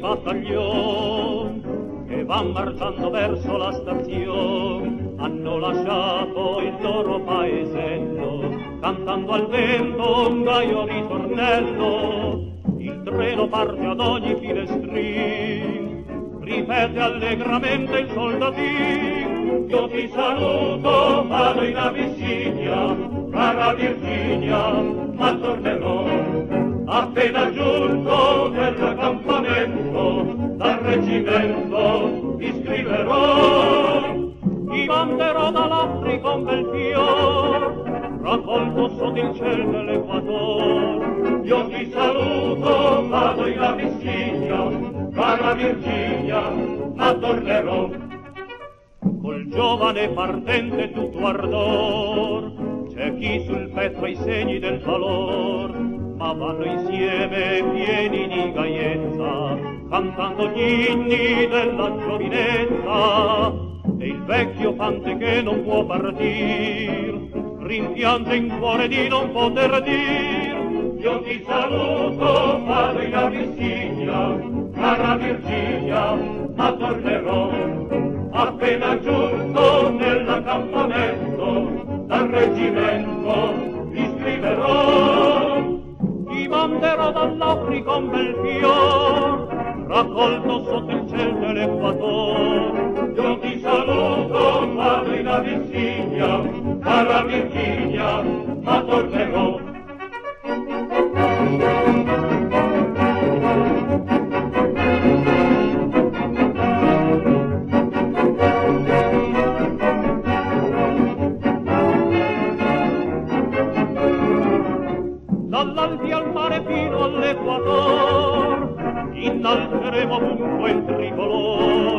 battaglion che van marciando verso la stazione hanno lasciato il loro paesello cantando al vento un gaio ritornello il treno parte ad ogni finestrin ripete allegramente il soldatin. Io ti saluto vado in Abissinia cara Virginia ma tornerò appena amico dal reggimento ti scriverò ti manderò dall'Africa un bel fior raccolto sotto il cielo dell'Equator io ti saluto vado in Abissinia cara Virginia ma tornerò col giovane partente tutto ardor c'è chi sul petto ha i segni del valor. Ma vanno insieme pieni di gaiezza, cantando gli inni della giovinezza. E il vecchio fante che non può partir, rimpianta in cuore di non poter dir. Io ti saluto, vado in Abissinia, cara Virginia, ma tornerò appena giunto nell'accampamento un bel fior, raccolto sotto il cielo dell'Equator. Io ti saluto, madre in Abissinia, cara Virginia, ma tornerò. mare fino all'equatore, innalzeremo dunque il tricolore.